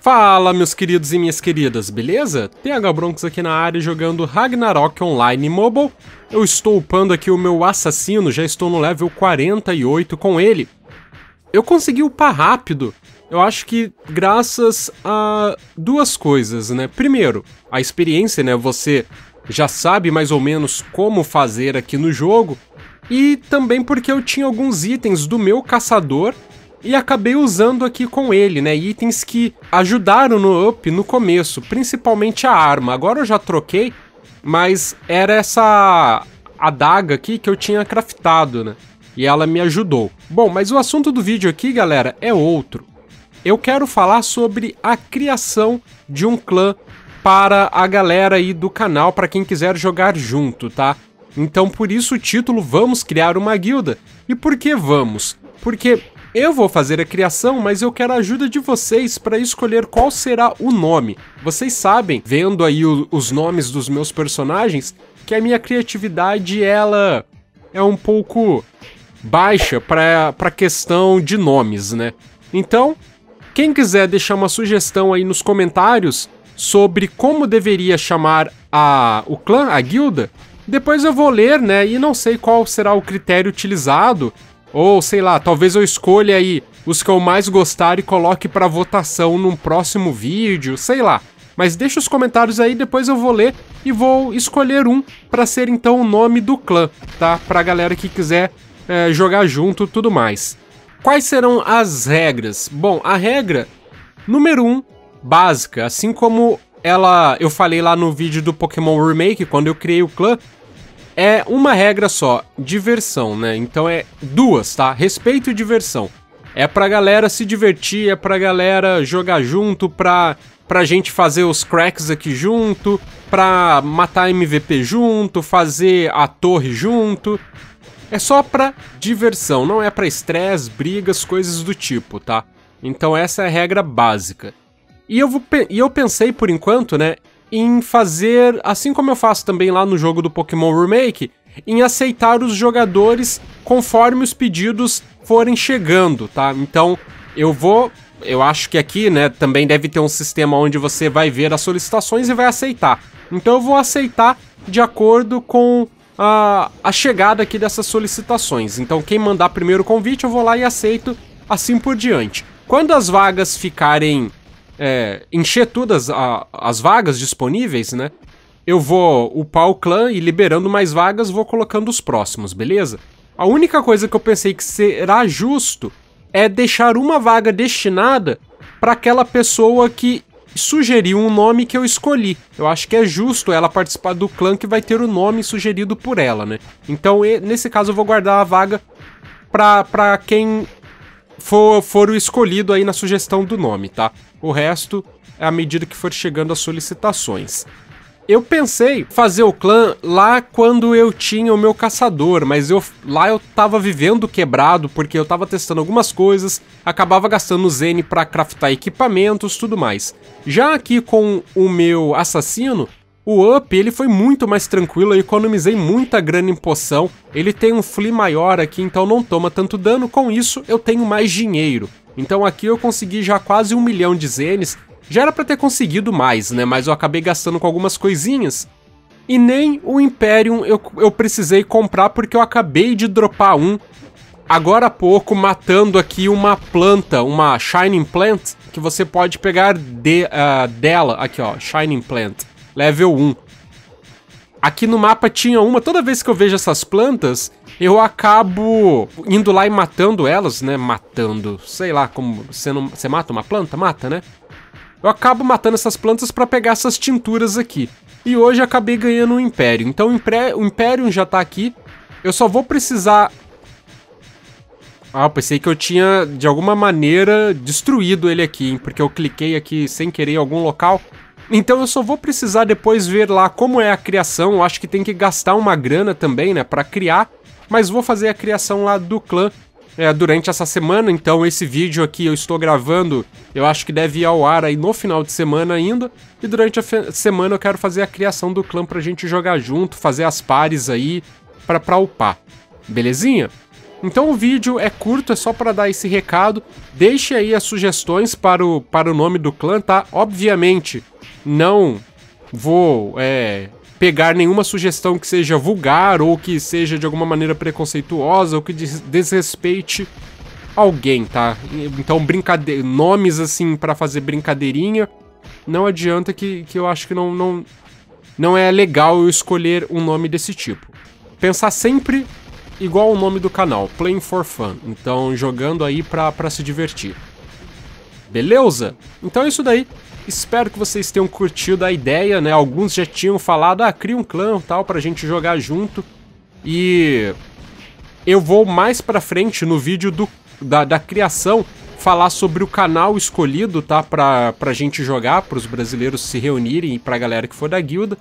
Fala, meus queridos e minhas queridas, beleza? TH Broncos aqui na área jogando Ragnarok Online Mobile. Eu estou upando aqui o meu assassino, já estou no level 48 com ele. Eu consegui upar rápido, eu acho que graças a duas coisas, né? Primeiro, a experiência, né? Você já sabe mais ou menos como fazer aqui no jogo. E também porque eu tinha alguns itens do meu caçador e acabei usando aqui com ele, né? Itens que ajudaram no up no começo, principalmente a arma. Agora eu já troquei, mas era essa adaga aqui que eu tinha craftado, né? E ela me ajudou. Bom, mas o assunto do vídeo aqui, galera, é outro. Eu quero falar sobre a criação de um clã para a galera aí do canal, para quem quiser jogar junto, tá? Então por isso o título Vamos Criar uma Guilda. E por que vamos? Porque eu vou fazer a criação, mas eu quero a ajuda de vocês para escolher qual será o nome. Vocês sabem, vendo aí o, os nomes dos meus personagens, que a minha criatividade ela é um pouco baixa para a questão de nomes, né? Então, quem quiser deixar uma sugestão aí nos comentários sobre como deveria chamar a, o clã, a guilda, depois eu vou ler, né? E não sei qual será o critério utilizado ou sei lá, talvez eu escolha aí os que eu mais gostar e coloque para votação num próximo vídeo, sei lá. Mas deixa os comentários aí, depois eu vou ler e vou escolher um para ser então o nome do clã, tá? Pra galera que quiser é, jogar junto tudo mais. Quais serão as regras? Bom, a regra número 1, um, básica, assim como ela eu falei lá no vídeo do Pokémon Remake, quando eu criei o clã, é uma regra só, diversão, né? Então é duas, tá? Respeito e diversão. É pra galera se divertir, é pra galera jogar junto, pra, pra gente fazer os cracks aqui junto, pra matar MVP junto, fazer a torre junto. É só pra diversão, não é pra estresse, brigas, coisas do tipo, tá? Então essa é a regra básica. E eu, vou, e eu pensei por enquanto, né, em fazer, assim como eu faço também lá no jogo do Pokémon Remake, em aceitar os jogadores conforme os pedidos forem chegando, tá? Então, eu vou eu acho que aqui, né, também deve ter um sistema onde você vai ver as solicitações e vai aceitar. Então eu vou aceitar de acordo com a, a chegada aqui dessas solicitações. Então quem mandar primeiro convite, eu vou lá e aceito, assim por diante. Quando as vagas ficarem é, encher todas a, as vagas disponíveis, né? Eu vou upar o clã e liberando mais vagas, vou colocando os próximos, beleza? A única coisa que eu pensei que será justo é deixar uma vaga destinada para aquela pessoa que sugeriu um nome que eu escolhi. Eu acho que é justo ela participar do clã que vai ter o nome sugerido por ela, né? Então, nesse caso, eu vou guardar a vaga para quem for, for o escolhido aí na sugestão do nome, tá? O resto é à medida que for chegando as solicitações. Eu pensei fazer o clã lá quando eu tinha o meu caçador, mas eu lá eu tava vivendo quebrado porque eu tava testando algumas coisas, acabava gastando Zen para craftar equipamentos, tudo mais. Já aqui com o meu assassino, o Up ele foi muito mais tranquilo, eu economizei muita grana em poção, ele tem um Flea maior aqui, então não toma tanto dano, com isso eu tenho mais dinheiro. Então aqui eu consegui já quase um milhão de zenes, já era para ter conseguido mais, né, mas eu acabei gastando com algumas coisinhas. E nem o Imperium eu, eu precisei comprar porque eu acabei de dropar um, agora há pouco, matando aqui uma planta, uma Shining Plant, que você pode pegar de, uh, dela, aqui ó, Shining Plant. Level 1. Aqui no mapa tinha uma, toda vez que eu vejo essas plantas, eu acabo indo lá e matando elas, né? Matando, sei lá, como você não, você mata uma planta, mata, né? Eu acabo matando essas plantas para pegar essas tinturas aqui. E hoje acabei ganhando um Império. Então o Império já tá aqui. Eu só vou precisar ah, eu pensei que eu tinha, de alguma maneira, destruído ele aqui, hein? Porque eu cliquei aqui sem querer em algum local. Então eu só vou precisar depois ver lá como é a criação, eu acho que tem que gastar uma grana também, né, para criar, mas vou fazer a criação lá do clã é, durante essa semana, então esse vídeo aqui eu estou gravando, eu acho que deve ir ao ar aí no final de semana ainda, e durante a semana eu quero fazer a criação do clã pra gente jogar junto, fazer as pares aí, pra, pra upar, belezinha? Então o vídeo é curto, é só para dar esse recado. Deixe aí as sugestões para o, para o nome do clã, tá? Obviamente, não vou é, pegar nenhuma sugestão que seja vulgar ou que seja de alguma maneira preconceituosa ou que desrespeite alguém, tá? Então, nomes assim para fazer brincadeirinha, não adianta que, que eu acho que não, não, não é legal eu escolher um nome desse tipo. Pensar sempre igual o nome do canal, Playing for Fun. Então, jogando aí pra, se divertir. Beleza? Então é isso daí. Espero que vocês tenham curtido a ideia, né? Alguns já tinham falado, ah, cria um clã tal pra gente jogar junto. E eu vou mais pra frente no vídeo do, da, da criação falar sobre o canal escolhido, tá? Pra, pra gente jogar, pros brasileiros se reunirem e pra galera que for da guilda.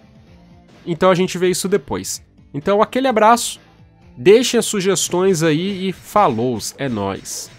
Então a gente vê isso depois. Então aquele abraço, deixem as sugestões aí e falou, é nóis.